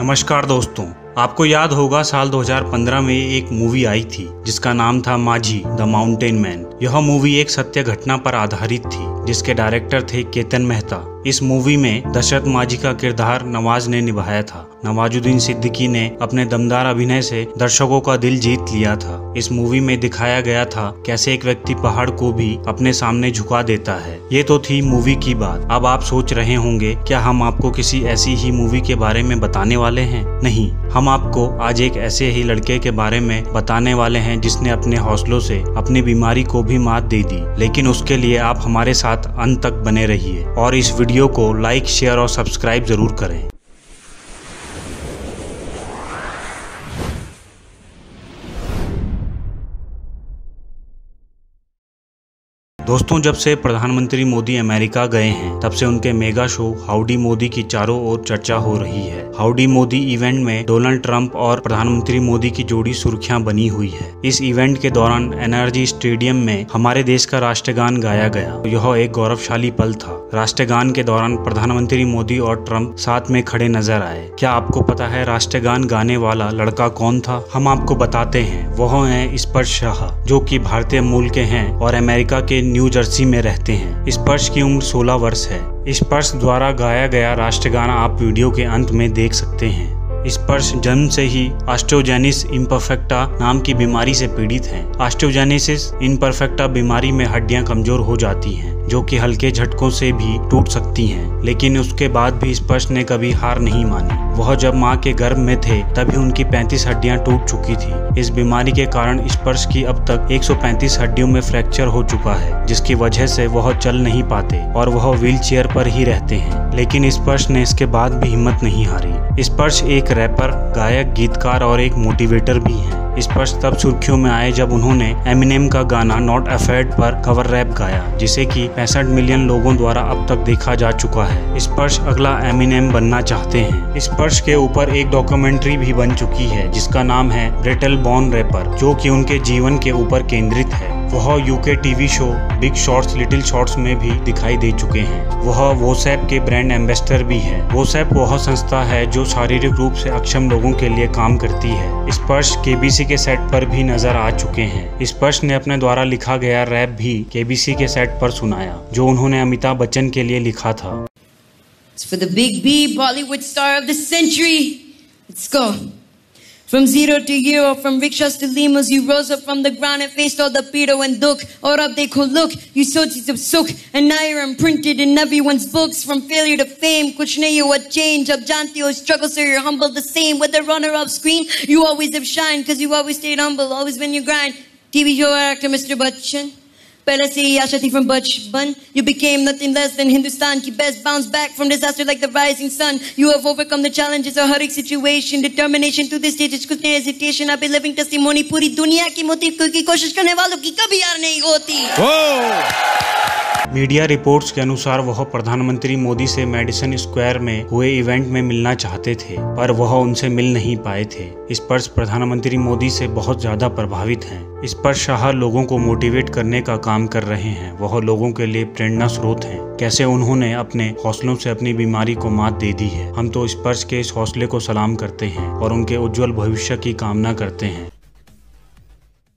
नमस्कार दोस्तों, आपको याद होगा साल 2015 में एक मूवी आई थी, जिसका नाम था माझी, द माउंटेन मैन। यह मूवी एक सत्य घटना पर आधारित थी, जिसके डायरेक्टर थे केतन मेहता। इस मूवी में दशरथ माझी का किरदार नवाज़ ने निभाया था। नवाजुद्दीन सिद्दीकी ने अपने दमदार अभिनय से दर्शकों का दिल जीत लिया था। इस मूवी में दिखाया गया था कैसे एक व्यक्ति पहाड़ को भी अपने सामने झुका देता है। ये तो थी मूवी की बात। अब आप सोच रहे होंगे, क्या हम आपको किसी ऐसी ही मूवी के बारे में बताने वाले हैं? नहीं, हम आपको आज एक ऐसे ही लड़के के बारे में बताने वाले हैं जिसने अपने हौसलों से अपनी बीमारी को भी मात दे दी। लेकिन उसके लिए आप हमारे साथ अंत तक बने रहिए और इस वीडियो को लाइक शेयर और सब्सक्राइब ज़रूर करें। दोस्तों, जब से प्रधानमंत्री मोदी अमेरिका गए हैं, तब से उनके मेगा शो हाउडी मोदी की चारों ओर चर्चा हो रही है। हाउडी मोदी इवेंट में डोनाल्ड ट्रंप और प्रधानमंत्री मोदी की जोड़ी सुर्खियाँ बनी हुई है। इस इवेंट के दौरान एनर्जी स्टेडियम में हमारे देश का राष्ट्रगान गाया गया। यह एक गौरवशाली पल था। राष्ट्रगान के दौरान प्रधानमंत्री मोदी और ट्रंप साथ में खड़े नज़र आए। क्या आपको पता है राष्ट्रगान गाने वाला लड़का कौन था? हम आपको बताते हैं। वह है स्पर्श शाह, जो की भारतीय मूल के हैं और अमेरिका के न्यू जर्सी में रहते हैं। स्पर्श की उम्र 16 वर्ष है। स्पर्श द्वारा गाया गया राष्ट्रगान आप वीडियो के अंत में देख सकते हैं। स्पर्श जन्म से ही ऑस्टियोजेनिस इम्परफेक्टा नाम की बीमारी से पीड़ित हैं। ऑस्टियोजेनिसिस इम्परफेक्टा बीमारी में हड्डियाँ कमज़ोर हो जाती हैं, जो कि हल्के झटकों से भी टूट सकती हैं, लेकिन उसके बाद भी स्पर्श ने कभी हार नहीं मानी। वह जब माँ के गर्भ में थे, तभी उनकी 35 हड्डियाँ टूट चुकी थी। इस बीमारी के कारण स्पर्श की अब तक 135 हड्डियों में फ्रैक्चर हो चुका है, जिसकी वजह से वह चल नहीं पाते और वह व्हील चेयर पर ही रहते हैं। लेकिन स्पर्श ने इसके बाद भी हिम्मत नहीं हारी। स्पर्श एक रैपर, गायक, गीतकार और एक मोटिवेटर भी है। स्पर्श तब सुर्खियों में आए जब उन्होंने एमिनेम का गाना नॉट अफेड पर कवर रैप गाया, जिसे कि पैंसठ मिलियन लोगों द्वारा अब तक देखा जा चुका है। स्पर्श अगला एमिनेम बनना चाहते हैं। स्पर्श के ऊपर एक डॉक्यूमेंट्री भी बन चुकी है, जिसका नाम है ब्रिटल बॉर्न रेपर जो कि उनके जीवन के ऊपर केंद्रित है। वह UK TV show big shorts little shorts में भी दिखाई दे चुके हैं। वह वोसैप के ब्रांड एम्बेसडर भी है। वोसैप वह संस्था है जो शारीरिक रूप से अक्षम लोगों के लिए काम करती है। स्पर्श केबीसी के सेट पर भी नज़र आ चुके हैं। स्पर्श ने अपने द्वारा लिखा गया रैप भी केबीसी के सेट पर सुनाया जो उन्होंने अमिताभ बच्चन के लिए लिखा था। For the big B Bollywood star of the century, let's go. From zero to hero, from rickshaws to limos, you rose up from the ground and faced all the pedo and duk. Or up they could look, you sotis of suk, and now you're imprinted in everyone's books. From failure to fame, kuch what change, of janti struggle, so you're humble the same. With the runner up screen, you always have shined, cause you always stayed humble, always been your grind. TV show actor, Mr. Bachchan. Pehla se hi aasha thi from Bachpan. You became nothing less than Hindustan ki best. Bounce back from disaster like the rising sun. You have overcome the challenges of her situation. Determination to this stage, कुछ नहीं hesitation. I've been living testimony. पूरी दुनिया की मोती की कोशिश करने वालों की कभी हार नहीं होती Media reports के अनुसार वह प्रधानमंत्री मोदी से मेडिसन स्क्वायर में हुए इवेंट में मिलना चाहते थे, पर वह उनसे मिल नहीं पाए थे। स्पर्श प्रधानमंत्री मोदी से बहुत ज़्यादा प्रभावित हैं। स्पर्श शाह लोगों को मोटिवेट करने का काम कर रहे हैं। वह लोगों के लिए प्रेरणा स्रोत हैं। कैसे उन्होंने अपने हौसलों से अपनी बीमारी को मात दे दी है? हम तो स्पर्श के इस हौसले को सलाम करते हैं और उनके उज्जवल भविष्य की कामना करते हैं।